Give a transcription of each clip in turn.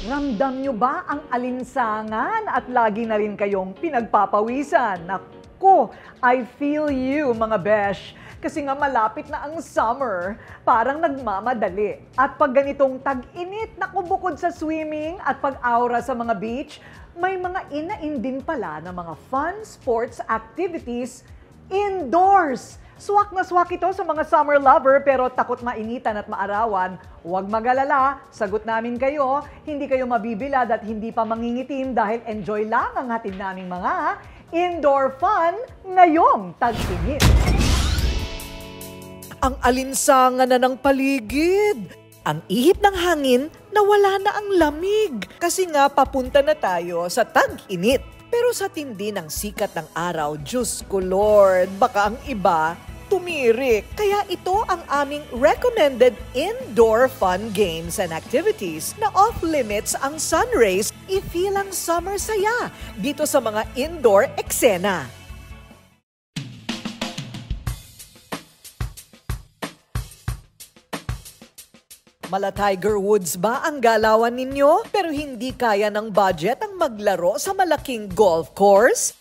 Ramdam nyo ba ang alinsangan at lagi na rin kayong pinagpapawisan? Naku, I feel you mga besh. Kasi nga malapit na ang summer, parang nagmamadali. At pag ganitong tag-init, naku bukod sa swimming at pag-aura sa mga beach, may mga inain din pala ng mga fun sports activities indoors. Swak na swak ito sa mga summer lover pero takot mainitan at maarawan. Huwag magalala, sagot namin kayo, hindi kayo mabibilad at hindi pa mangingitim dahil enjoy lang ang hatid naming mga indoor fun ngayong tag-init. Ang alinsangan na ng paligid. Ang ihip ng hangin na wala na ang lamig kasi nga papunta na tayo sa tag-init. Pero sa tindi ng sikat ng araw, Diyos ko Lord, baka ang iba tumirik. Kaya ito ang aming recommended indoor fun games and activities na off-limits ang sun rays, i-feel summer saya dito sa mga indoor eksena. Mala Tiger Woods ba ang galawan ninyo? Pero hindi kaya ng budget ang maglaro sa malaking golf course?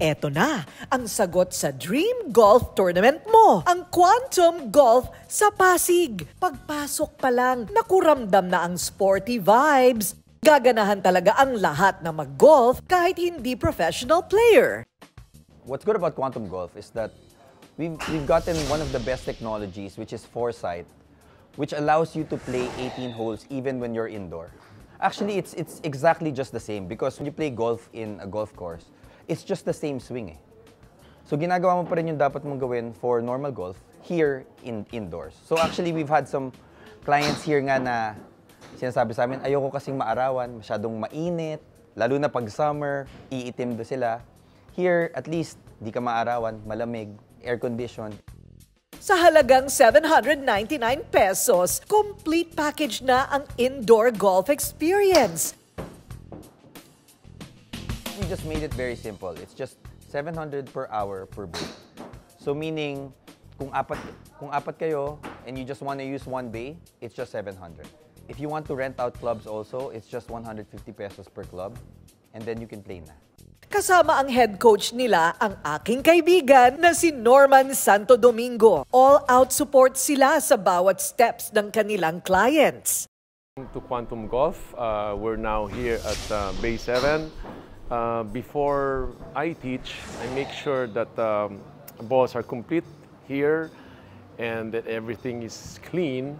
Eto na ang sagot sa Dream Golf Tournament mo, ang Quantum Golf sa Pasig. Pagpasok pa lang, nakuramdam na ang sporty vibes. Gaganahan talaga ang lahat na mag-golf kahit hindi professional player. What's good about quantum golf is that we've, we've gotten one of the best technologies, which is Foresight, which allows you to play 18 holes even when you're indoor. Actually, it's, it's exactly just the same because when you play golf in a golf course, it's just the same swing eh. So ginagawa mo pa rin yung dapat mong gawin for normal golf here in indoors. So actually, we've had some clients here nga na sinasabi sa amin, ayoko kasing maarawan, masyadong mainit, lalo na pag summer, iitim do sila. Here, at least, di ka maarawan, malamig, air-conditioned. Sa halagang 799 pesos, complete package na ang indoor golf experience. We just made it very simple. It's just 700 per hour per bay. So meaning, kung apat, kung apat kayo and you just want to use one bay, it's just 700. If you want to rent out clubs also, it's just 150 pesos per club and then you can play na. Kasama ang head coach nila ang aking kaibigan na si Norman Santo Domingo. All-out support sila sa bawat steps ng kanilang clients. To Quantum Golf, uh, we're now here at uh, Bay 7. Uh, before I teach, I make sure that um, balls are complete here and that everything is clean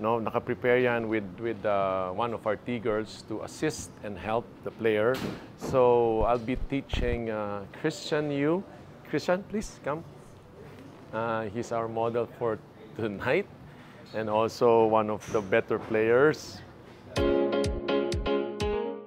No, naka-prepare yan with, with uh, one of our T-girls to assist and help the player. So I'll be teaching uh, Christian Yu. Christian, please come. Uh, he's our model for tonight and also one of the better players.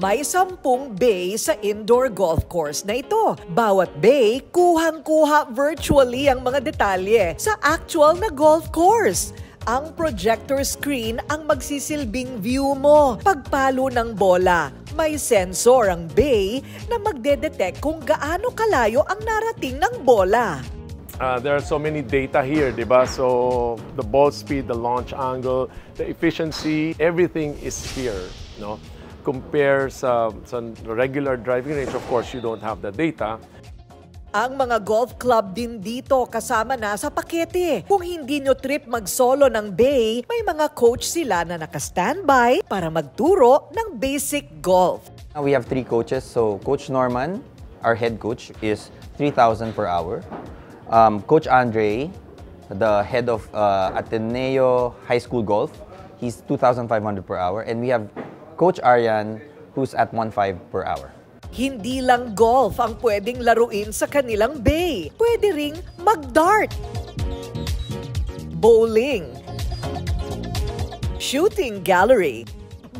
May sampung bay sa indoor golf course na ito. Bawat bay, kuhang-kuha virtually ang mga detalye sa actual na golf course. Ang projector screen ang magsisilbing view mo pagpalo ng bola. May sensor ang bay na magdedetect kung gaano kalayo ang narating ng bola. Uh, there are so many data here, di ba? So the ball speed, the launch angle, the efficiency, everything is here, no? Compare sa, sa regular driving range, of course, you don't have the data. Ang mga golf club din dito kasama na sa pakete. Kung hindi nyo trip mag-solo ng bay, may mga coach sila na naka-standby para magturo ng basic golf. We have three coaches. So Coach Norman, our head coach, is 3,000 per hour. Um, coach Andre, the head of uh, Ateneo High School Golf, he's 2,500 per hour. And we have Coach Aryan, who's at 1,500 per hour. Hindi lang golf ang pwedeng laruin sa kanilang bay. Pwede ring mag-dart, bowling, shooting gallery,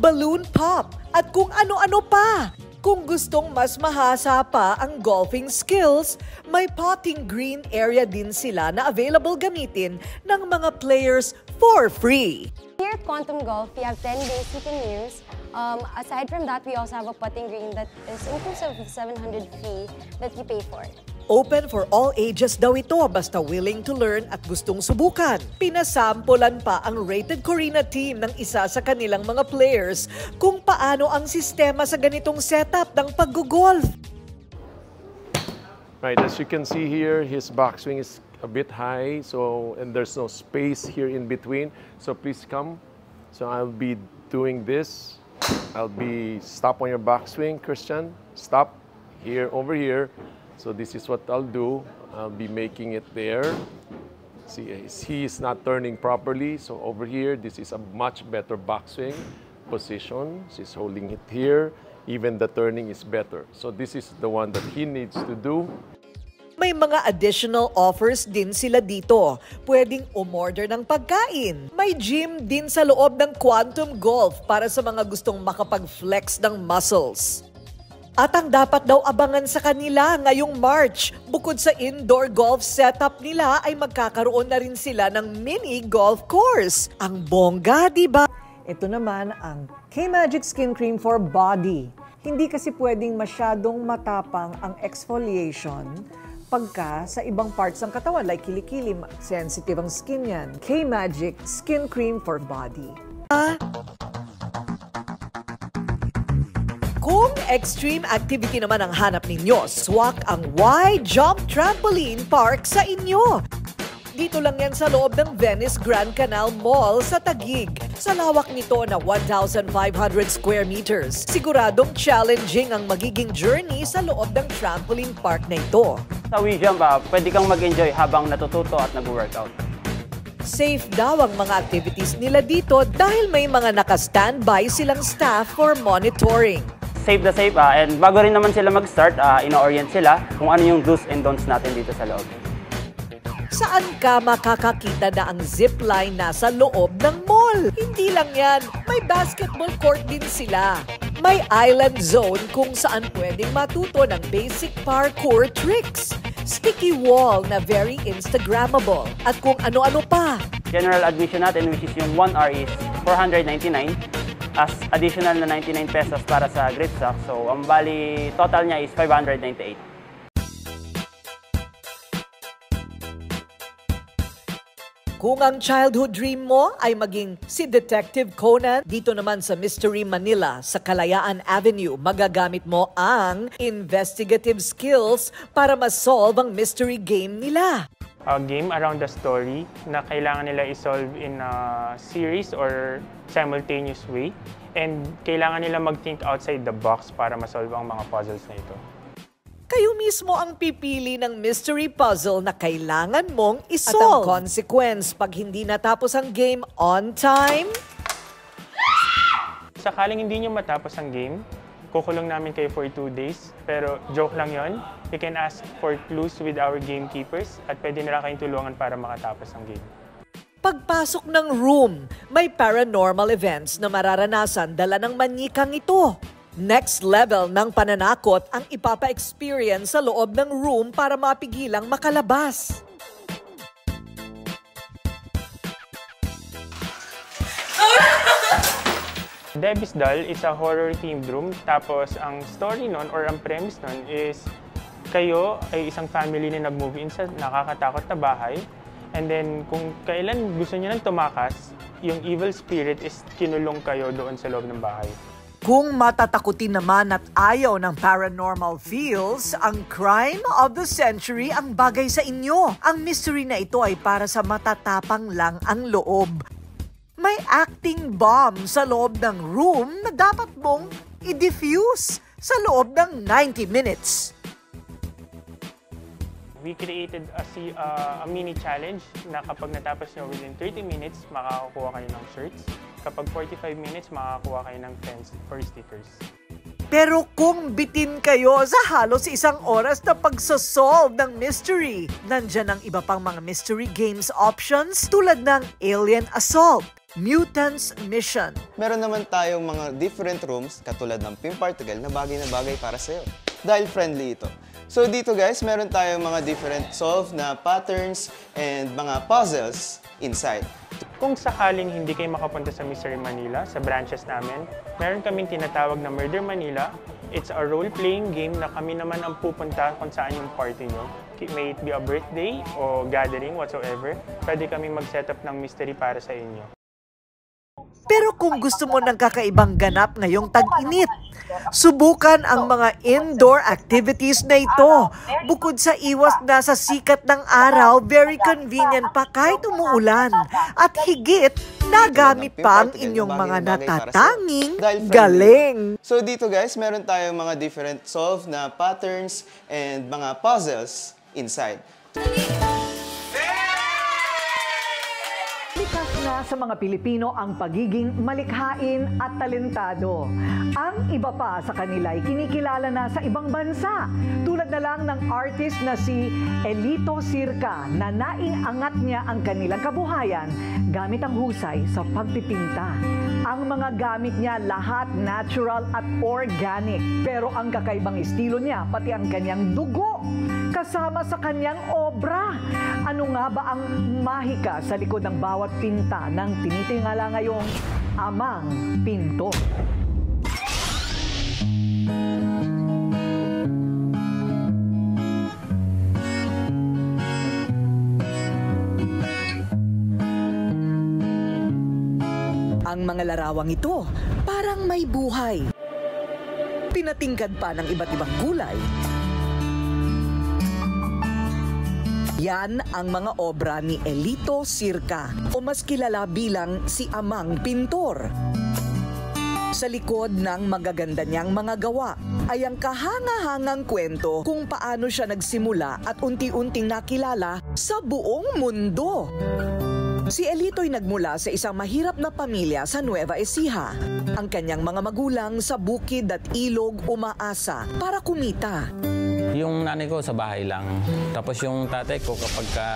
balloon pop, at kung ano-ano pa. Kung gustong mas mahasa pa ang golfing skills, may potting green area din sila na available gamitin ng mga players for free. Here at Quantum Golf, we have 10 bays you can use. Um, aside from that, we also have a putting green that is inclusive of 700 fee that you pay for. Open for all ages daw ito basta willing to learn at gustong subukan. Pinasampulan pa ang Rated Corina team ng isa sa kanilang mga players kung paano ang sistema sa ganitong setup ng paggugolf. Right, as you can see here, his backswing is a bit high, so and there's no space here in between. So please come. So I'll be doing this. I'll be stop on your backswing, Christian. Stop here, over here. So this is what I'll do. I'll be making it there. See, he is not turning properly. So over here, this is a much better backswing position. He's holding it here. Even the turning is better. So this is the one that he needs to do. May mga additional offers din sila dito. Pwedeng umorder ng pagkain. May gym din sa loob ng Quantum Golf para sa mga gustong makapag-flex ng muscles. At ang dapat daw abangan sa kanila ngayong March, bukod sa indoor golf setup nila ay magkakaroon na rin sila ng mini golf course. Ang bongga, di ba? Ito naman ang K-Magic Skin Cream for Body. Hindi kasi pwedeng masyadong matapang ang exfoliation pagka sa ibang parts ng katawan like kilikili, sensitive ang skin yan. K-Magic Skin Cream for Body. Kung extreme activity naman ang hanap ninyo, swak ang Y Jump Trampoline Park sa inyo. Dito lang yan sa loob ng Venice Grand Canal Mall sa Tagig. Sa lawak nito na 1,500 square meters, siguradong challenging ang magiging journey sa loob ng trampoline park na ito. Sa Wii Jump, ah, pwede kang mag-enjoy habang natututo at nag-workout. Safe daw ang mga activities nila dito dahil may mga naka-standby silang staff for monitoring. Safe na safe ah, and bago rin naman sila mag-start, ah, ino-orient sila kung ano yung do's and don'ts natin dito sa loob. Saan ka makakakita na ang zipline nasa loob ng mall? Hindi lang yan, may basketball court din sila. May island zone kung saan pwedeng matuto ng basic parkour tricks. Sticky wall na very Instagrammable. At kung ano-ano pa. General admission natin, which is yung 1 hour is 499 as additional na 99 pesos para sa grip sack. So, ang bali total niya is 598. Kung ang childhood dream mo ay maging si Detective Conan, dito naman sa Mystery Manila sa Kalayaan Avenue, magagamit mo ang investigative skills para ma-solve ang mystery game nila. A game around the story na kailangan nila isolve in a series or simultaneous way. And kailangan nila mag-think outside the box para masolve ang mga puzzles na ito. Kayo mismo ang pipili ng mystery puzzle na kailangan mong isolve. At ang consequence pag hindi natapos ang game on time, Sakaling hindi nyo matapos ang game, kukulong namin kayo for 2 days. Pero joke lang yon. You can ask for clues with our gamekeepers at pwede nila kayong tulungan para makatapos ang game. pagpasok ng room, may paranormal events na mararanasan dala ng manyikang ito. Next level ng pananakot ang ipapa-experience sa loob ng room para mapigilang makalabas. Debbie's Doll is a horror-themed room. Tapos, ang story nun or ang premise nun is kayo ay isang family na nag-move in sa nakakatakot na bahay. And then, kung kailan gusto niyo nang tumakas, yung evil spirit is kinulong kayo doon sa loob ng bahay. Kung matatakutin naman at ayaw ng paranormal feels, ang crime of the century ang bagay sa inyo. Ang mystery na ito ay para sa matatapang lang ang loob. May acting bomb sa loob ng room na dapat mong i-diffuse sa loob ng 90 minutes. We created a, uh, a mini challenge na kapag natapos nyo within 30 minutes, makakakuha kayo ng shirts. Kapag 45 minutes, makakakuha kayo ng pens or stickers. Pero kung bitin kayo sa halos isang oras na pagsosolve ng mystery, nandyan ang iba pang mga mystery games options tulad ng Alien Assault, Mutants Mission, meron naman tayong mga different rooms katulad ng Pim Particle na bagay na bagay para sa'yo. Dahil friendly ito. So dito guys, meron tayong mga different solve na patterns and mga puzzles inside. Kung sakaling hindi kayo makapunta sa Mystery Manila, sa branches namin, meron kaming tinatawag na Murder Manila it's a role-playing game na kami naman ang pupunta kung saan yung party nyo. May it be a birthday o gathering, whatsoever. Pwede kami mag-set up ng mystery para sa inyo. Pero kung gusto mo ng kakaibang ganap ngayong tag-init, subukan ang mga indoor activities na ito. Bukod sa iwas na sa sikat ng araw, very convenient pa kahit umuulan. At higit, nagamit pa ang inyong mga natatanging galing. So dito guys, meron tayong mga different solve na patterns and mga puzzles inside. Sa mga Pilipino ang pagiging malikhain at talentado. Ang iba pa sa kanila ay kinikilala na sa ibang bansa. Tulad na lang ng artist na si Elito Sirca na naiangat niya ang kanilang kabuhayan gamit ang husay sa pagpipinta. Ang mga gamit niya lahat natural at organic. Pero ang kakaibang estilo niya, pati ang kanyang dugo, kasama sa kanyang obra. Ano nga ba ang mahika sa likod ng bawat pinta ng tinitingala ngayong amang pinto? Ang mga larawang ito parang may buhay. Pinatingkad pa ng iba't ibang gulay. Yan ang mga obra ni Elito Sirca o mas kilala bilang si Amang Pintor. Sa likod ng magaganda niyang mga gawa ay ang kahanga-hangang kwento kung paano siya nagsimula at unti-unting nakilala sa buong mundo. Si Elito'y nagmula sa isang mahirap na pamilya sa Nueva Ecija. Ang kanyang mga magulang sa bukid at ilog umaasa para kumita. Yung nanay ko sa bahay lang. Tapos yung tatay ko kapag ka,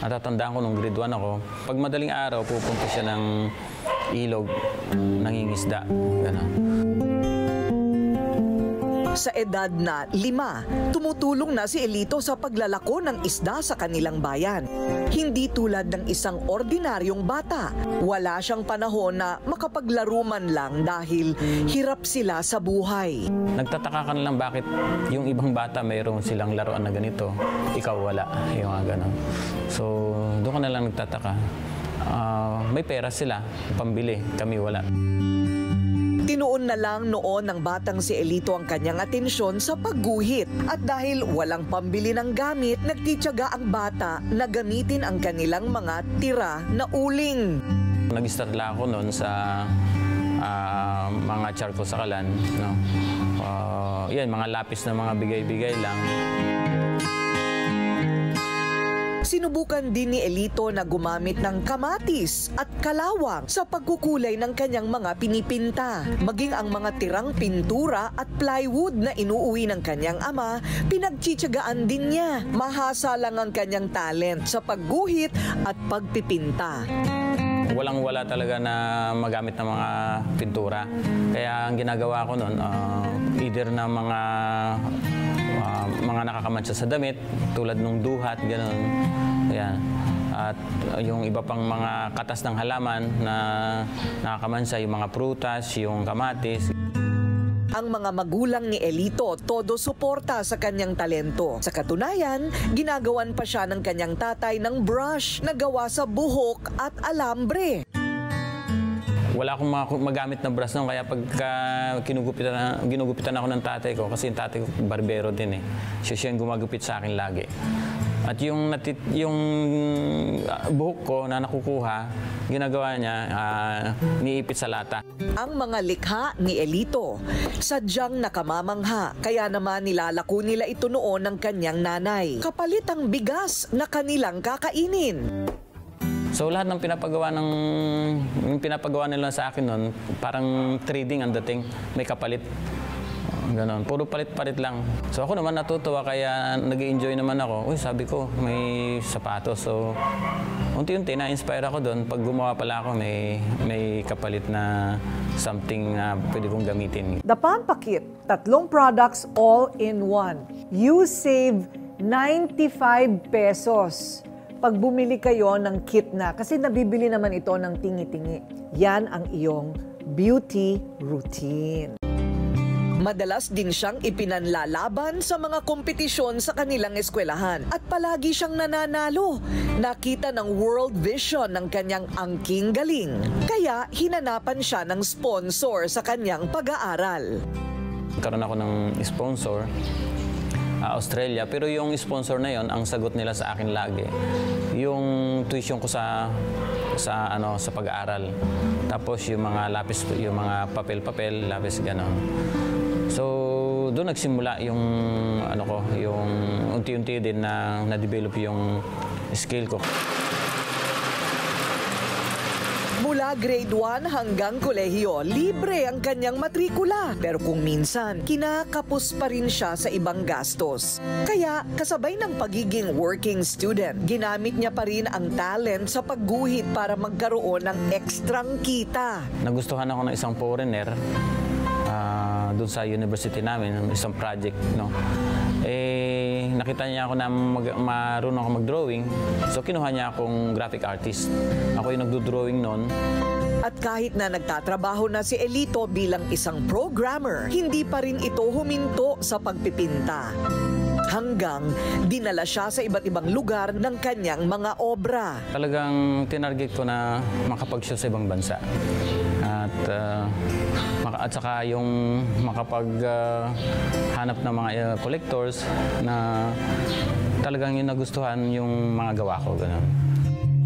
natatandaan ko nung grade 1 ako, pag madaling araw pupunta siya ng ilog, nangingisda. Ganon. Sa edad na lima, tumutulong na si Elito sa paglalako ng isda sa kanilang bayan. Hindi tulad ng isang ordinaryong bata. Wala siyang panahon na makapaglaro man lang dahil hirap sila sa buhay. Nagtataka ka lang bakit yung ibang bata mayroon silang laruan na ganito, ikaw wala. Yung mga ganon. So, doon ka na lang nagtataka. Ah, may pera sila, pambili, kami wala. Tinuon na lang noon ng batang si Elito ang kanyang atensyon sa pagguhit. At dahil walang pambili ng gamit, nagtityaga ang bata na gamitin ang kanilang mga tira na uling. Nag-start lang ako noon sa ah, mga charcoal sa kalan. No? Ah, yan, mga lapis na mga bigay-bigay lang. Sinubukan din ni Elito na gumamit ng kamatis at kalawang sa pagkukulay ng kanyang mga pinipinta. Maging ang mga tirang pintura at plywood na inuuwi ng kanyang ama, pinagtsitsagaan din niya. Mahasa lang ang kanyang talent sa pagguhit at pagpipinta. Walang-wala talaga na magamit ng mga pintura. Kaya ang ginagawa ko noon, ah, either na mga ah, mga nakakamansya sa damit, tulad nung duhat, gano'n. Ayan. At yung iba pang mga katas ng halaman na nakakamansya, yung mga prutas, yung kamatis. Ang mga magulang ni Elito todo suporta sa kanyang talento. Sa katunayan, ginagawan pa siya ng kanyang tatay ng brush na gawa sa buhok at alambre. Wala akong magamit na brush noon, kaya pagka kinugupitan, ginugupitan ako ng tatay ko, kasi yung tatay ko barbero din eh. Siya siya gumagupit sa akin lagi. At yung, natit, yung ah, buhok ko na nakukuha, ginagawa niya, ah, niipit sa lata. Ang mga likha ni Elito, sadyang nakamamangha, kaya naman nilalako nila ito noon ng kanyang nanay. Kapalit ang bigas na kanilang kakainin. So lahat ng pinapagawa ng yung pinapagawa nila sa akin noon, parang trading ang dating, may kapalit. Ganon. Puro palit-palit lang. So ako naman natutuwa kaya nag enjoy naman ako. Uy, sabi ko, may sapatos. So unti-unti na-inspire ako doon. Pag gumawa pala ako, may, may kapalit na something na pwede kong gamitin. The Pampakit, tatlong products all in one. You save 95 pesos pag bumili kayo ng kit na. Kasi nabibili naman ito ng tingi-tingi. Yan ang iyong beauty routine. Madalas din siyang ipinanlalaban sa mga kompetisyon sa kanilang eskwelahan at palagi siyang nananalo. Nakita ng World Vision ng kanyang angking galing. Kaya hinanapan siya ng sponsor sa kanyang pag-aaral. Karoon ako ng sponsor, ah, Australia. Pero yung sponsor na yon, ang sagot nila sa akin lagi, yung tuition ko sa sa ano sa pag-aaral. Tapos yung mga lapis, yung mga papel-papel, lapis ganon. So doon nagsimula yung ano ko, yung unti-unti din na na-develop yung skill ko. Mula grade 1 hanggang kolehiyo, libre ang kanyang matrikula. Pero kung minsan, kinakapos pa rin siya sa ibang gastos. Kaya kasabay ng pagiging working student, ginamit niya pa rin ang talent sa pagguhit para magkaroon ng ekstrang kita. Nagustuhan ako ng isang foreigner ah, doon sa university namin, ng isang project, no. Nakita niya ako na mag, marunong ako mag-drawing. So, kinuha niya akong graphic artist. Ako yung nagdo-drawing noon. At kahit na nagtatrabaho na si Elito bilang isang programmer, hindi pa rin ito huminto sa pagpipinta. Hanggang dinala siya sa iba't ibang lugar ng kanyang mga obra. Talagang tinarget ko na makapag-show sa ibang bansa. At, maka- at saka yung makapag ah, hanap ng mga ah, collectors na talagang yung nagustuhan yung mga gawa ko. Ganun.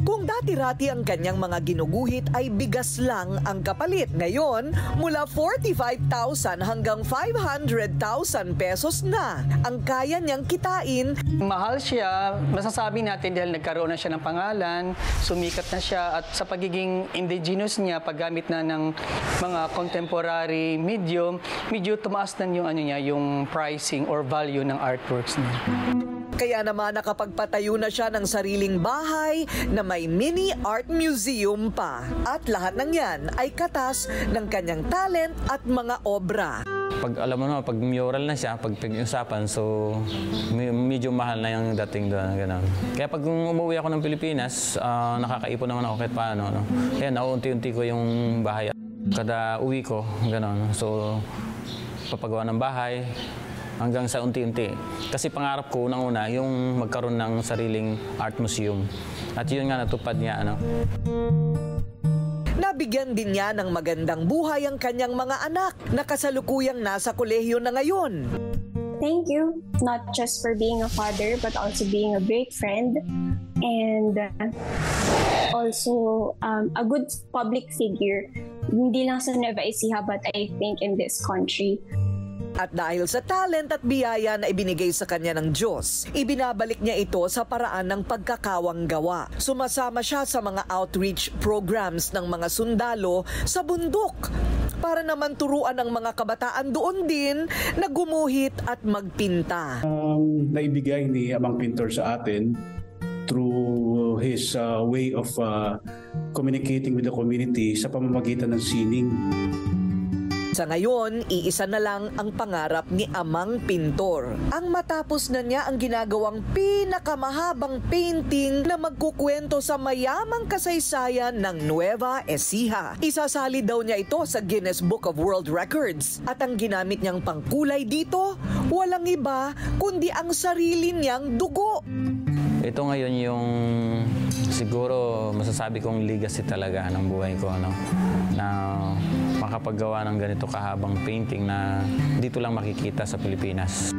Kung dati-rati ang kanyang mga ginuguhit ay bigas lang ang kapalit. Ngayon, mula 45,000 hanggang 500,000 pesos na ang kaya niyang kitain Mahal siya, masasabi natin dahil nagkaroon na siya ng pangalan, sumikat na siya at sa pagiging indigenous niya, paggamit na ng mga contemporary medium, medyo tumaas na yung, ano niya, yung pricing or value ng artworks niya. Kaya naman nakapagpatayo na siya ng sariling bahay na may mini art museum pa. At lahat ng yan ay katas ng kanyang talent at mga obra. Pag alam mo naman, pag mural na siya, pag pag-usapan, so me- medyo mahal na yung dating doon. Ganun. Kaya pag umuwi ako ng Pilipinas, ah, nakakaipon naman ako kahit paano. No? Kaya nauunti-unti ko yung bahay. Kada uwi ko, gano'n. So, papagawa ng bahay hanggang sa unti-unti. Kasi pangarap ko unang-una yung magkaroon ng sariling art museum. At yun nga natupad niya. Ano? Nabigyan din niya ng magandang buhay ang kanyang mga anak na kasalukuyang nasa kolehiyo na ngayon. Thank you, not just for being a father, but also being a great friend and uh, also um, a good public figure. Hindi lang sa Nueva Ecija, but I think in this country. At dahil sa talent at biyaya na ibinigay sa kanya ng Diyos, ibinabalik niya ito sa paraan ng pagkakawang gawa. Sumasama siya sa mga outreach programs ng mga sundalo sa bundok para naman turuan ng mga kabataan doon din na gumuhit at magpinta. um, naibigay ni Amang Pintor sa atin through his uh, way of uh, communicating with the community sa pamamagitan ng sining. Sa ngayon, iisa na lang ang pangarap ni Amang Pintor. Ang matapos na niya ang ginagawang pinakamahabang painting na magkukwento sa mayamang kasaysayan ng Nueva Ecija. Isasali daw niya ito sa Guinness Book of World Records. At ang ginamit niyang pangkulay dito, walang iba kundi ang sarili niyang dugo. Ito ngayon yung siguro masasabi kong legacy talaga ng buhay ko. No? Na makapaggawa ng ganito kahabang painting na dito lang makikita sa Pilipinas.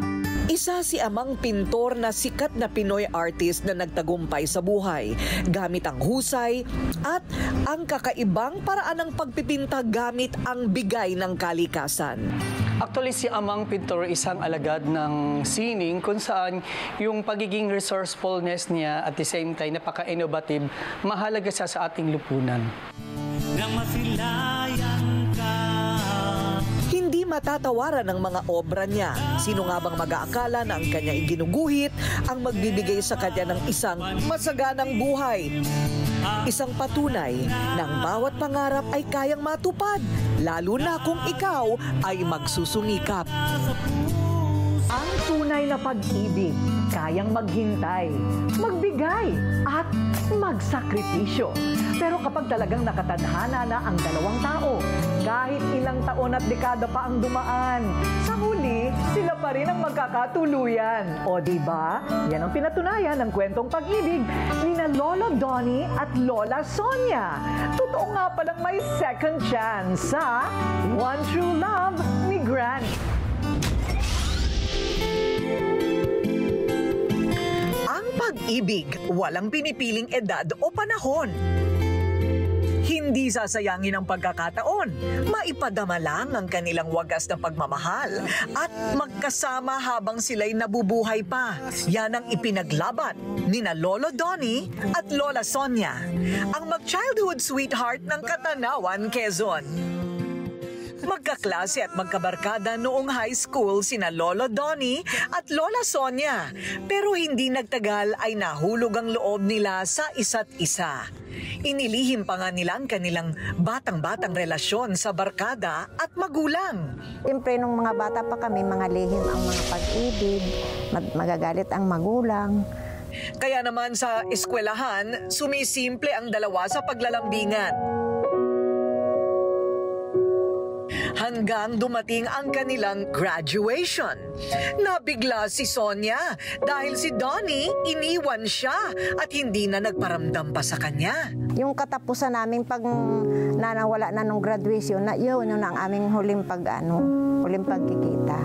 Isa si amang pintor na sikat na Pinoy artist na nagtagumpay sa buhay gamit ang husay at ang kakaibang paraan ng pagpipinta gamit ang bigay ng kalikasan. Actually, si Amang Pintor isang alagad ng sining kung saan yung pagiging resourcefulness niya at the same time napaka-innovative, mahalaga siya sa ating lupunan. Hindi matatawaran ng mga obra niya. Sino nga bang mag-aakala na ang kanyang iginuguhit ang magbibigay sa kanya ng isang masaganang buhay? Isang patunay na ang bawat pangarap ay kayang matupad, lalo na kung ikaw ay magsusungikap. Ang tunay na pag-ibig, kayang maghintay, magbigay, at magsakripisyo. Pero kapag talagang nakatadhana na ang dalawang tao, kahit ilang taon at dekada pa ang dumaan. Sa huli, sila pa rin ang magkakatuluyan. O ba? Yan ang pinatunayan ng kwentong pag-ibig ni na Lolo Donnie at Lola Sonia. Totoo nga palang may second chance sa One True Love ni Granny. Ang pag-ibig, walang pinipiling edad o panahon. Hindi sasayangin ang pagkakataon. Maipadama lang ang kanilang wagas na pagmamahal at magkasama habang sila'y nabubuhay pa. Yan ang ipinaglaban ni na Lolo Donnie at Lola Sonia, ang mag-childhood sweetheart ng Katanawan, Quezon. Magkaklase at magkabarkada noong high school sina Lolo Donnie at Lola Sonia. Pero hindi nagtagal ay nahulog ang loob nila sa isa't isa. Inilihim pa nga nila ang kanilang batang-batang relasyon sa barkada at magulang. Siyempre, nung mga bata pa kami, mga lihim ang mga pag-ibig, mag- magagalit ang magulang. Kaya naman sa eskwelahan, sumisimple ang dalawa sa paglalambingan. Hanggang dumating ang kanilang graduation. Nabigla si Sonia dahil si Donnie iniwan siya at hindi na nagparamdam pa sa kanya. Yung katapusan namin pag nanawala na nung graduation, na yun, yun ang aming huling pag, ano, huling pagkikita.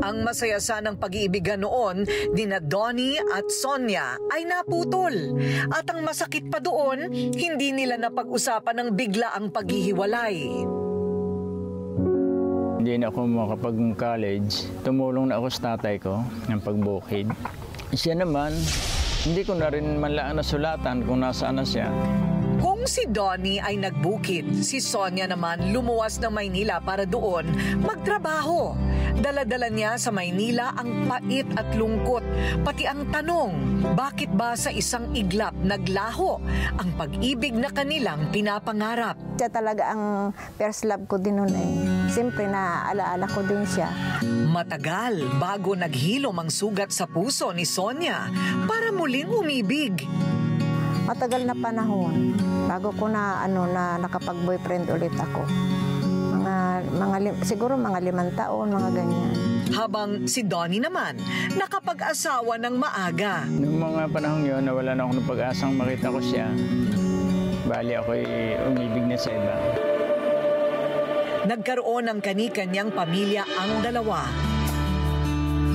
Ang masaya sanang pag-iibigan noon ni na Donnie at Sonia ay naputol. At ang masakit pa doon, hindi nila napag-usapan ng bigla ang paghihiwalay. Hindi na ako makapag-college. Tumulong na ako sa tatay ko ng pagbukid. Siya naman, hindi ko na rin man lang nasulatan kung nasaan na siya. Kung si Donnie ay nagbukid, si Sonia naman lumuwas ng Maynila para doon magtrabaho. Daladala niya sa Maynila ang pait at lungkot, pati ang tanong, bakit ba sa isang iglap naglaho ang pag-ibig na kanilang pinapangarap? Siya talaga ang first love ko din noon eh. Siyempre, naaala-ala ko din siya. Matagal bago naghilom ang sugat sa puso ni Sonia para muling umibig. Matagal na panahon bago ko na ano na nakapag-boyfriend ulit ako. Mga mga lim- siguro mga limang taon, mga ganyan. Habang si Donnie naman nakapag-asawa ng maaga. Noong mga panahon yun, nawala na ako ng pag-asang makita ko siya. Bali ako'y umibig na sa iba. Nagkaroon ng kani-kanyang pamilya ang dalawa.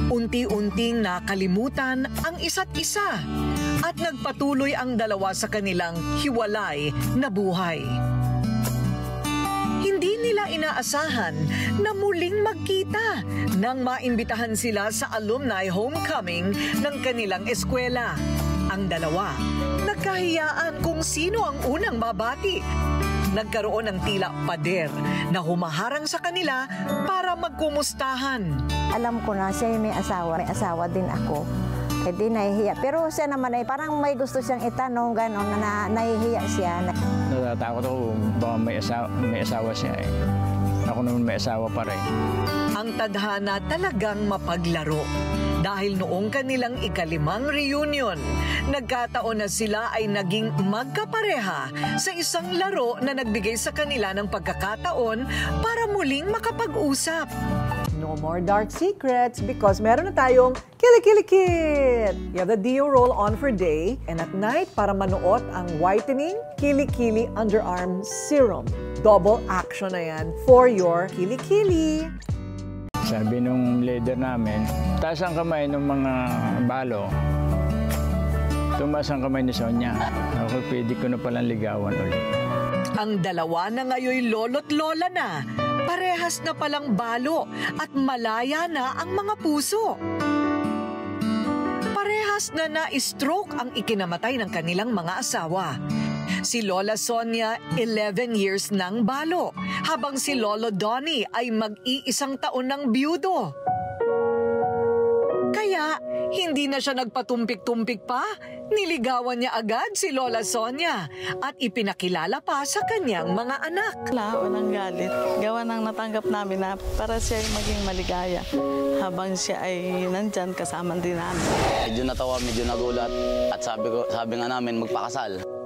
Unti-unting nakalimutan ang isa't isa at nagpatuloy ang dalawa sa kanilang hiwalay na buhay. Hindi nila inaasahan na muling magkita nang maimbitahan sila sa alumni homecoming ng kanilang eskwela. Ang dalawa, nagkahiyaan kung sino ang unang mabati. Nagkaroon ng tila pader na humaharang sa kanila para magkumustahan. Alam ko na siya may asawa. May asawa din ako. Eh di nahihiya. Pero siya naman ay parang may gusto siyang itanong gano'n na, na nahihiya siya. Natatakot ako baka may asawa, may asawa siya eh. Ako naman may asawa pa rin. Ang tadhana talagang mapaglaro. Dahil noong kanilang ikalimang reunion, nagkataon na sila ay naging magkapareha sa isang laro na nagbigay sa kanila ng pagkakataon para muling makapag-usap. No more dark secrets because meron na tayong Kili-Kili-Kit! You have the Dio roll on for day and at night para manuot ang whitening Kili-Kili Underarm Serum. Double action na yan for your Kili-Kili. Sabi nung leader namin, taas ang kamay ng mga balo. Tumaas ang kamay ni Sonia. Ako pwede ko na palang ligawan ulit. Ang dalawa na ngayoy lolo't lola na, parehas na palang balo at malaya na ang mga puso. Parehas na na-stroke ang ikinamatay ng kanilang mga asawa. Si Lola Sonia, 11 years nang balo, habang si Lolo Donnie ay mag-iisang taon ng byudo. Kaya, hindi na siya nagpatumpik-tumpik pa. Niligawan niya agad si Lola Sonia at ipinakilala pa sa kanyang mga anak. Wala, walang galit. Gawa nang natanggap namin na para siya ay maging maligaya habang siya ay nandyan kasama din namin. Medyo natawa, medyo nagulat at sabi, ko, sabi nga namin magpakasal.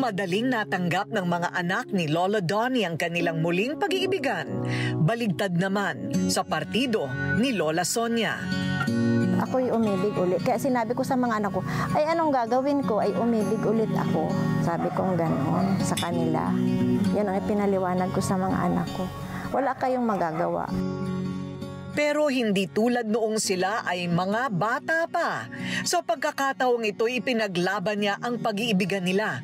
Madaling natanggap ng mga anak ni Lola Donnie ang kanilang muling pag-iibigan, baligtad naman sa partido ni Lola Sonia. Ako'y umibig ulit. Kaya sinabi ko sa mga anak ko, ay anong gagawin ko? Ay umibig ulit ako. Sabi kong gano'n sa kanila. Yan ang ipinaliwanag ko sa mga anak ko. Wala kayong magagawa. Pero hindi tulad noong sila ay mga bata pa. Sa pagkakataong ito, ipinaglaban niya ang pag-iibigan nila.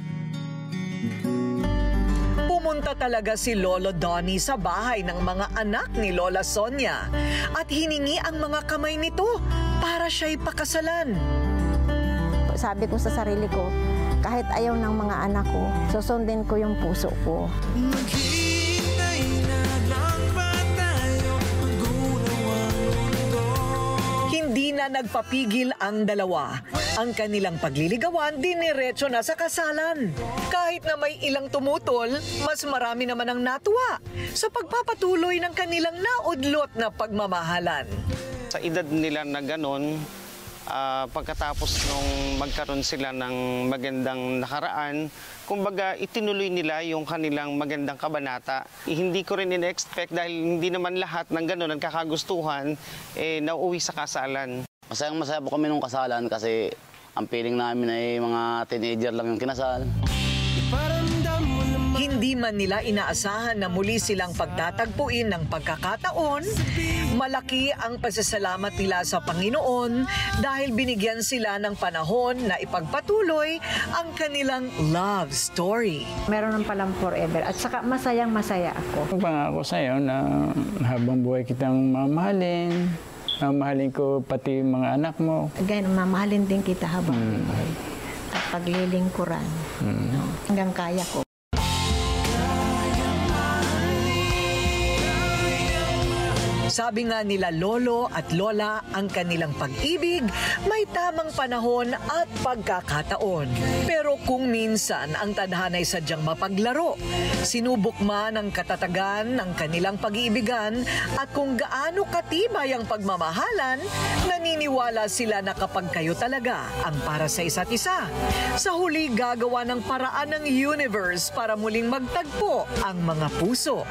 Pumunta talaga si Lolo Donnie sa bahay ng mga anak ni Lola Sonia at hiningi ang mga kamay nito para siya'y pakasalan. Sabi ko sa sarili ko, kahit ayaw ng mga anak ko, susundin ko yung puso ko. Hindi na nagpapigil ang dalawa. Ang kanilang pagliligawan diniretso na sa kasalan. Kahit na may ilang tumutol, mas marami naman ang natuwa sa pagpapatuloy ng kanilang naudlot na pagmamahalan. Sa edad nila na ganon, ah, pagkatapos nung magkaroon sila ng magandang nakaraan, kumbaga itinuloy nila yung kanilang magandang kabanata. Eh, hindi ko rin in-expect dahil hindi naman lahat ng ganon ang kakagustuhan eh, nauwi sa kasalan. Masayang masaya po kami nung kasalan kasi ang feeling namin ay mga teenager lang yung kinasal. Hindi man nila inaasahan na muli silang pagtatagpuin ng pagkakataon, malaki ang pasasalamat nila sa Panginoon dahil binigyan sila ng panahon na ipagpatuloy ang kanilang love story. Meron ng palang forever at saka masayang masaya ako. Ang pangako sa'yo na habang buhay kitang mamahalin, mamahalin ko pati mga anak mo. Again, mamahalin din kita habang buhay. At paglilingkuran. No? Hanggang kaya ko. Sabi nga nila lolo at lola ang kanilang pag-ibig may tamang panahon at pagkakataon. Pero kung minsan ang tadhanay sadyang mapaglaro, sinubok man ang katatagan ng kanilang pag-iibigan at kung gaano katibay ang pagmamahalan, naniniwala sila na kapag kayo talaga ang para sa isa't isa, sa huli gagawa ng paraan ng universe para muling magtagpo ang mga puso.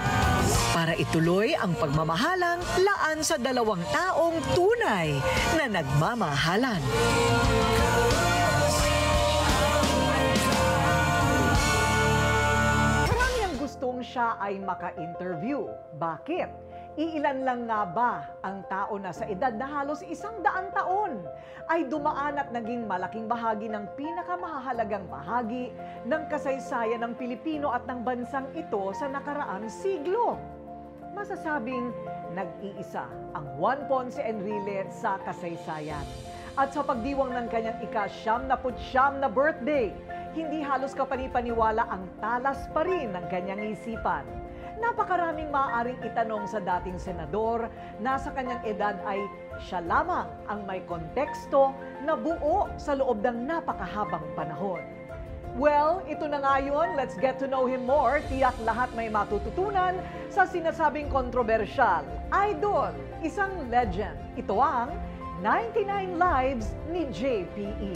Para ituloy ang pagmamahalang laan sa dalawang taong tunay na nagmamahalan. Marami ang gustong siya ay maka-interview. Bakit? Iilan lang nga ba ang tao na sa edad na halos isang daan taon ay dumaan at naging malaking bahagi ng pinakamahalagang bahagi ng kasaysayan ng Pilipino at ng bansang ito sa nakaraang siglo? Masasabing nag-iisa ang Juan Ponce Enrile sa kasaysayan. At sa pagdiwang ng kanyang ika-siyam na putsyam na birthday, hindi halos kapanipaniwala ang talas pa rin ng kanyang isipan. Napakaraming maaaring itanong sa dating senador na sa kanyang edad ay siya lamang ang may konteksto na buo sa loob ng napakahabang panahon. Well, ito na nga yun. Let's get to know him more. Tiyak lahat may matututunan sa sinasabing kontrobersyal. Idol, isang legend. Ito ang 99 Lives ni JPE.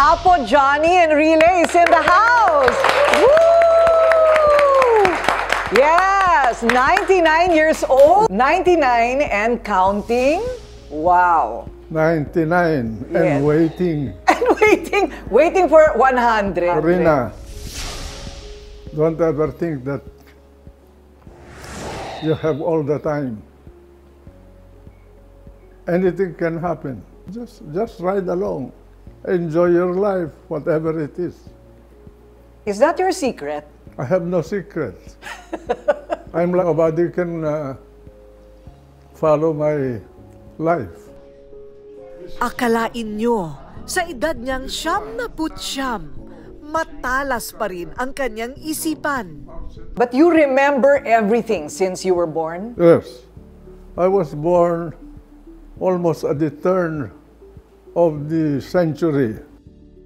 Apo Johnny Enrile is in the house! Woo! Yes, 99 years old, 99 and counting. Wow. 99 Yes. and waiting. And waiting, waiting for 100. Rina, don't ever think that you have all the time. Anything can happen. Just, just ride along. Enjoy your life, whatever it is. Is that your secret? I have no secrets. I'm like nobody can uh, follow my life. Akalain nyo, sa edad niyang siyam na putsyam, matalas pa rin ang kanyang isipan. But you remember everything since you were born? Yes. I was born almost at the turn of the century.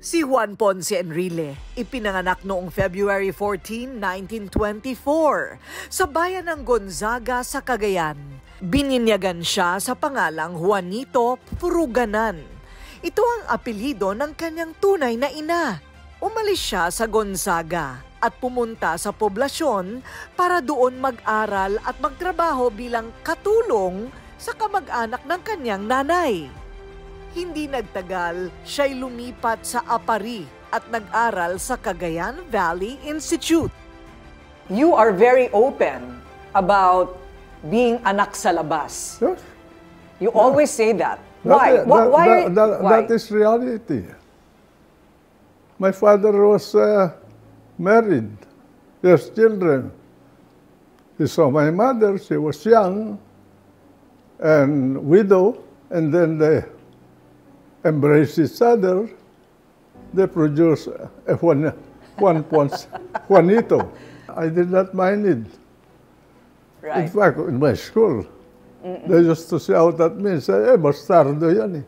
Si Juan Ponce Enrile, ipinanganak noong February 14, 1924, sa bayan ng Gonzaga sa Cagayan. Bininyagan siya sa pangalang Juanito Puruganan. Ito ang apelyido ng kanyang tunay na ina. umalis siya sa Gonzaga at pumunta sa poblasyon para doon mag-aral at magtrabaho bilang katulong sa kamag-anak ng kanyang nanay. Hindi nagtagal, siya'y lumipat sa Apari at nag-aral sa Cagayan Valley Institute. You are very open about being anak sa labas. Yes. You always say that. That- Why? that- Why? why, that- that- why? that is reality. My father was uh, married. He has children. He saw my mother. She was young and widow, and then they embraced each other. They produced a Juan, Juan Pons, Juanito. I did not mind it. In fact, in my school, they used to shout at me and say, eh, bastardo yan eh.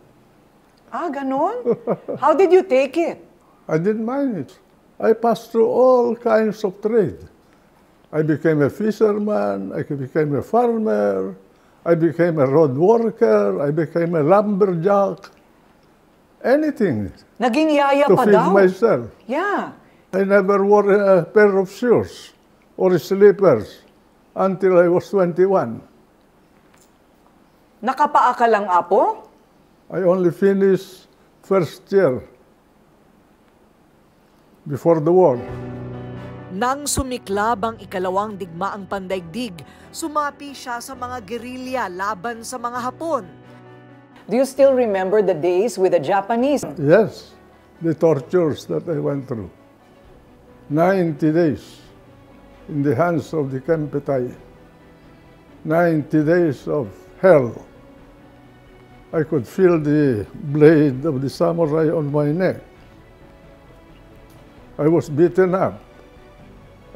Ah, ganon? How did you take it? I didn't mind it. I passed through all kinds of trade. I became a fisherman, I became a farmer, I became a road worker, I became a lumberjack, anything Naging yaya to pa feed daw. myself. Yeah. I never wore a pair of shoes or slippers until I was 21. Nakapaa ka lang, Apo? I only finished first year before the war. Nang sumiklab ang ikalawang digmaang pandaigdig, sumapi siya sa mga gerilya laban sa mga Hapon. Do you still remember the days with the Japanese? Yes, the tortures that I went through. 90 days in the hands of the Kempeitai. 90 days of hell. I could feel the blade of the samurai on my neck. I was beaten up.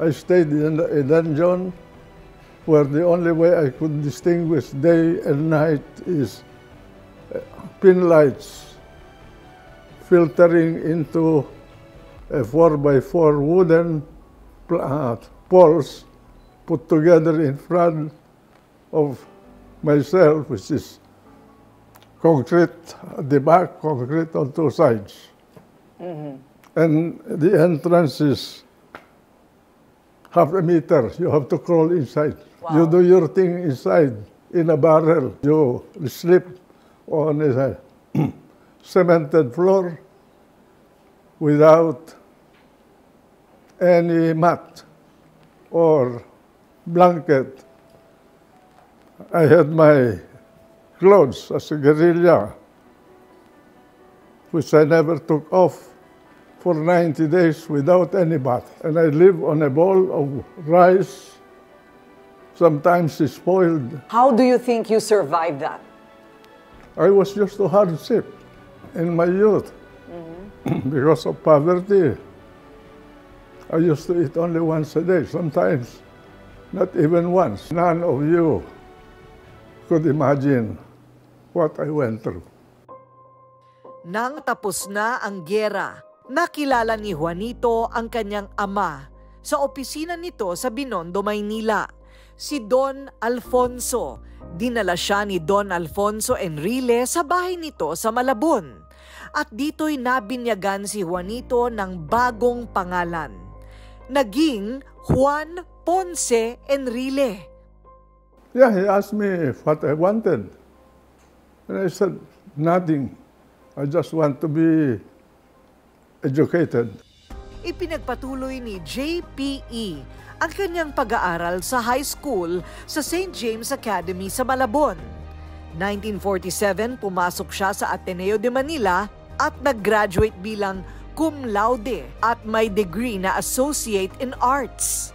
I stayed in a dungeon where the only way I could distinguish day and night is uh, pin lights filtering into a four by four wooden poles put together in front of myself, which is concrete the back, concrete on two sides. Mm-hmm. And the entrance is half a meter. You have to crawl inside. You do your thing inside in a barrel. You sleep on a cemented floor without any mat or blanket. I had my clothes as a guerrilla, which I never took off for 90 days without any bath. And I live on a bowl of rice. Sometimes it's spoiled. How do you think you survived that? I was used to hardship in my youth because of poverty. I used to eat only once a day, sometimes not even once. None of you could imagine what I went through. Nang tapos na ang gyera, nakilala ni Juanito ang kanyang ama sa opisina nito sa Binondo, Maynila, si Don Alfonso. Dinala siya ni Don Alfonso Enrile sa bahay nito sa Malabon. At dito'y nabinyagan si Juanito ng bagong pangalan. Naging Juan Ponce Enrile. Yeah, he asked me what I wanted. And I said, nothing. I just want to be educated. Ipinagpatuloy ni JPE ang kanyang pag-aaral sa high school sa St. James Academy sa Malabon. 1947, pumasok siya sa Ateneo de Manila at nag-graduate bilang cum laude at may degree na Associate in Arts.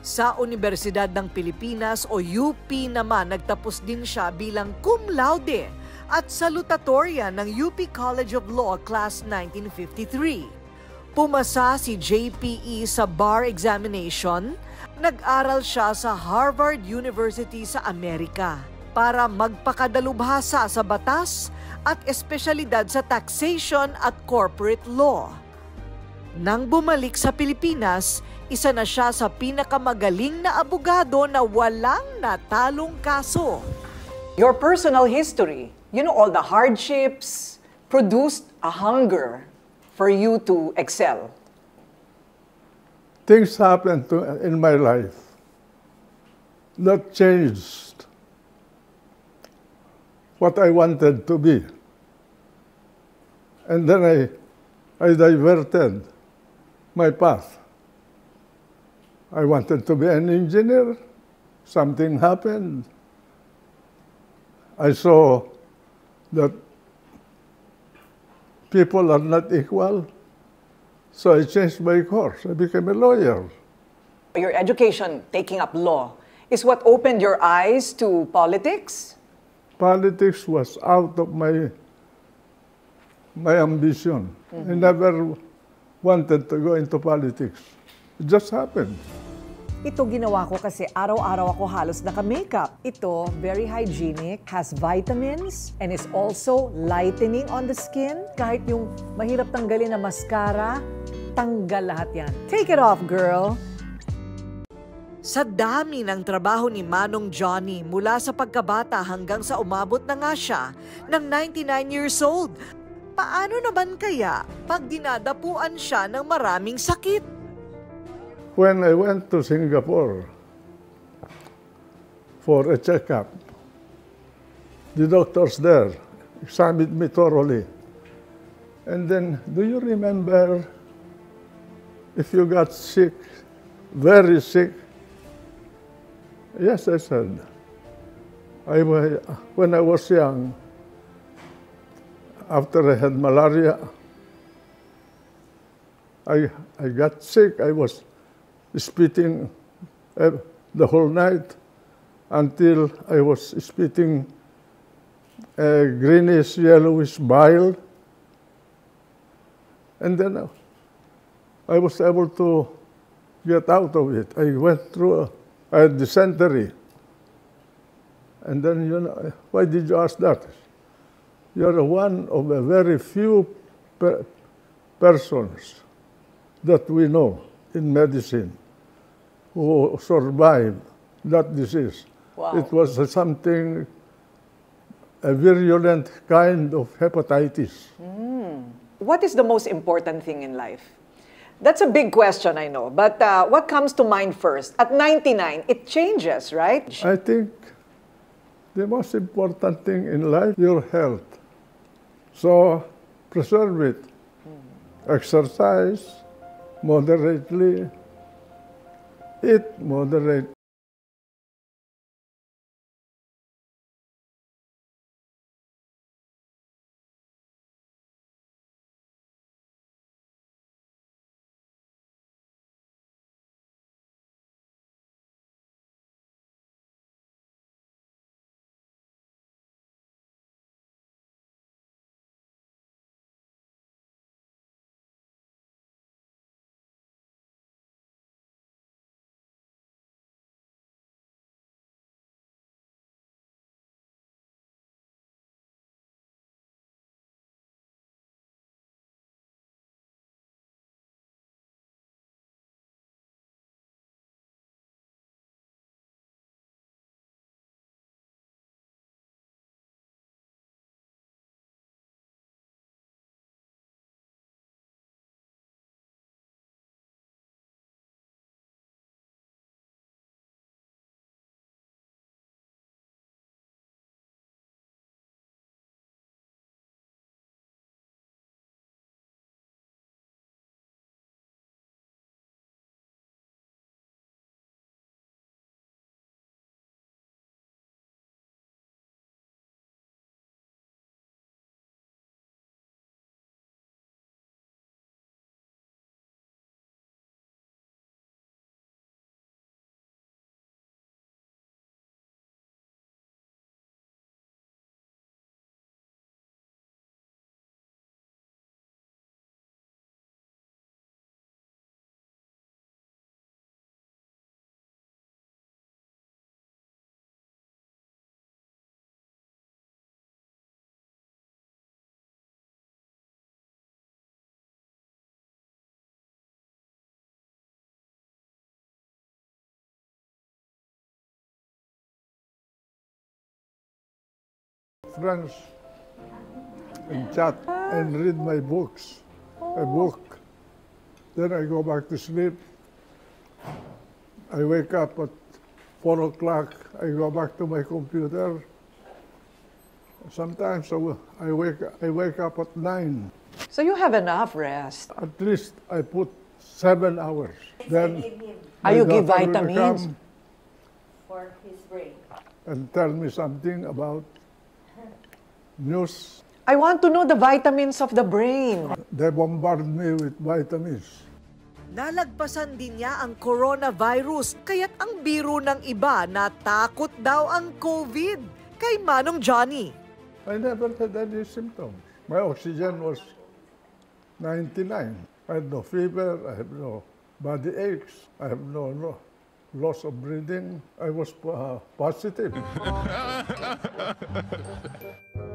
Sa Universidad ng Pilipinas o UP naman nagtapos din siya bilang cum laude at salutatorian ng UP College of Law Class 1953. Pumasa si JPE sa bar examination, nag-aral siya sa Harvard University sa Amerika para magpakadalubhasa sa batas at espesyalidad sa taxation at corporate law. Nang bumalik sa Pilipinas, isa na siya sa pinakamagaling na abogado na walang natalong kaso. Your personal history, you know, all the hardships produced a hunger for you to excel. things happened to, in my life that changed what I wanted to be. And then I, I diverted my path. I wanted to be an engineer. Something happened. I saw that people are not equal. So I changed my course. I became a lawyer. Your education, taking up law, is what opened your eyes to politics? Politics was out of my my ambition. I never wanted to go into politics. It just happened. Ito ginawa ko kasi araw-araw ako halos naka-makeup. Ito, very hygienic, has vitamins, and is also lightening on the skin. Kahit yung mahirap tanggalin na mascara, tanggal lahat yan. Take it off, girl! Sa dami ng trabaho ni Manong Johnny mula sa pagkabata hanggang sa umabot na nga siya ng 99 years old, paano naman kaya pag dinadapuan siya ng maraming sakit? When I went to Singapore for a checkup, the doctors there examined me thoroughly. And then, do you remember if you got sick, very sick? Yes, I said. I, when I was young, after I had malaria, I, I got sick. I was spitting uh, the whole night until I was spitting a greenish yellowish bile. And then I was able to get out of it. I went through a, had dysentery. And then, you know, why did you ask that? You're one of a very few per- persons that we know in medicine who survived that disease. Wow. It was uh, something, a virulent kind of hepatitis. What is the most important thing in life? That's a big question, I know. But uh, what comes to mind first? At 99, it changes, right? I think the most important thing in life, your health. So preserve it. Exercise mother right lane. It moderate friends and chat and read my books, a book. Then I go back to sleep. I wake up at 4 o'clock, I go back to my computer. Sometimes I w- I wake, I wake up at 9. So you have enough rest. At least I put seven hours. Then Are you give daughter will vitamins? For his brain. And tell me something about news. I want to know the vitamins of the brain. They bombard me with vitamins. Nalagpasan din niya ang coronavirus, kaya't ang biro ng iba na takot daw ang COVID kay Manong Johnny. I never had any symptoms. My oxygen was 99. I had no fever, I have no body aches, I have no, no loss of breathing. I was uh, positive.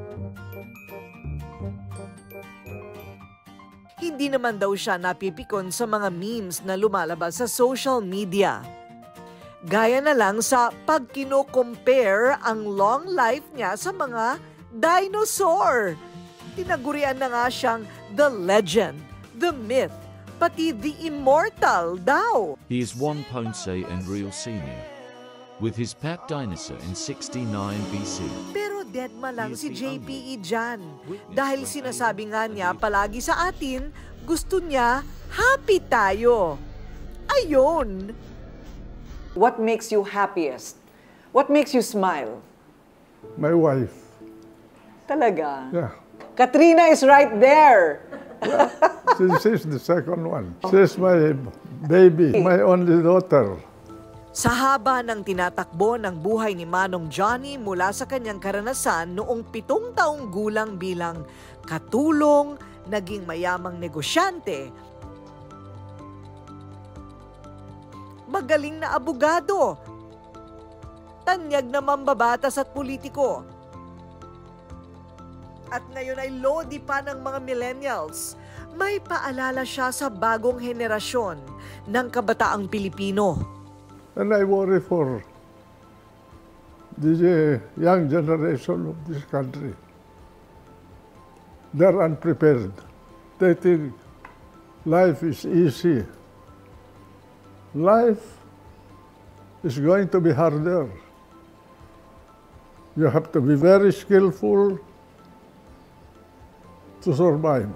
Hindi naman daw siya napipikon sa mga memes na lumalabas sa social media. Gaya na lang sa pag kino-compare ang long life niya sa mga dinosaur. Tinagurian na nga siyang the legend, the myth, pati the immortal daw. He is one Ponce and real senior. With his pet dinosaur in 69 BC. Pero deadma lang si JPE dyan. Dahil sinasabi nga niya palagi sa atin, gusto niya happy tayo. Ayun! What makes you happiest? What makes you smile? My wife. Talaga? Yeah. Katrina is right there. She- She's the second one. She's my baby, my only daughter. Sa haba ng tinatakbo ng buhay ni Manong Johnny mula sa kanyang karanasan noong pitong taong gulang bilang katulong, naging mayamang negosyante, magaling na abogado, tanyag na mambabatas at politiko, at ngayon ay lodi pa ng mga millennials, may paalala siya sa bagong henerasyon ng kabataang Pilipino. And I worry for the uh, young generation of this country. They're unprepared. They think life is easy. Life is going to be harder. You have to be very skillful to survive.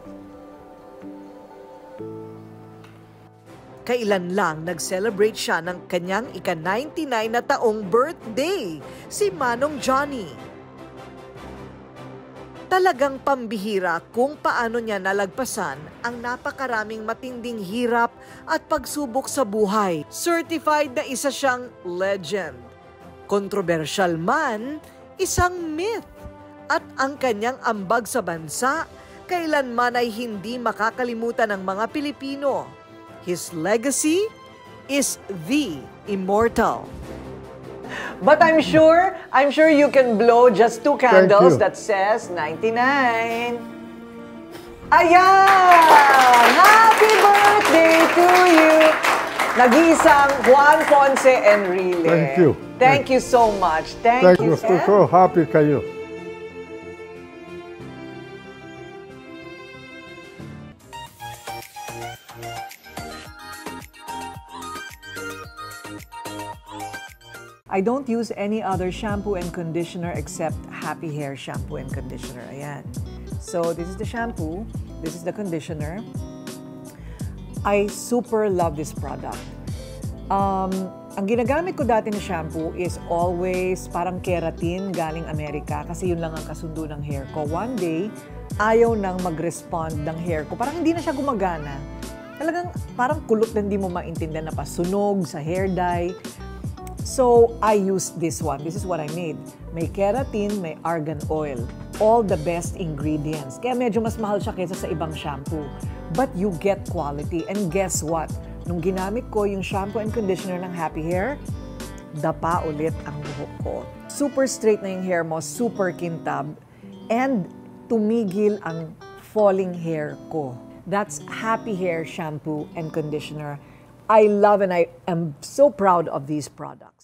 Kailan lang nag-celebrate siya ng kanyang ika-99 na taong birthday, si Manong Johnny. Talagang pambihira kung paano niya nalagpasan ang napakaraming matinding hirap at pagsubok sa buhay. Certified na isa siyang legend. Kontrobersyal man, isang myth. At ang kanyang ambag sa bansa, kailanman ay hindi makakalimutan ng mga Pilipino. His legacy is the immortal. But I'm sure, I'm sure you can blow just two candles that says 99. Ayan! Happy birthday to you! Nag-iisang Juan Ponce Enrile. Thank you. Thank you so much. Thank, Thank you. Gusto oh, ko, happy kayo. I don't use any other shampoo and conditioner except Happy Hair shampoo and conditioner. Ayan. So, this is the shampoo. This is the conditioner. I super love this product. Um, ang ginagamit ko dati na shampoo is always parang keratin galing Amerika kasi yun lang ang kasundo ng hair ko. One day, ayaw nang mag-respond ng hair ko. Parang hindi na siya gumagana. Talagang parang kulot na hindi mo maintindihan na pasunog sa hair dye. So, I used this one. This is what I made. May keratin, may argan oil. All the best ingredients. Kaya medyo mas mahal siya kaysa sa ibang shampoo. But you get quality. And guess what? Nung ginamit ko yung shampoo and conditioner ng Happy Hair, dapa ulit ang buhok ko. Super straight na yung hair mo, super kintab, and tumigil ang falling hair ko. That's Happy Hair shampoo and conditioner. I love and I am so proud of these products.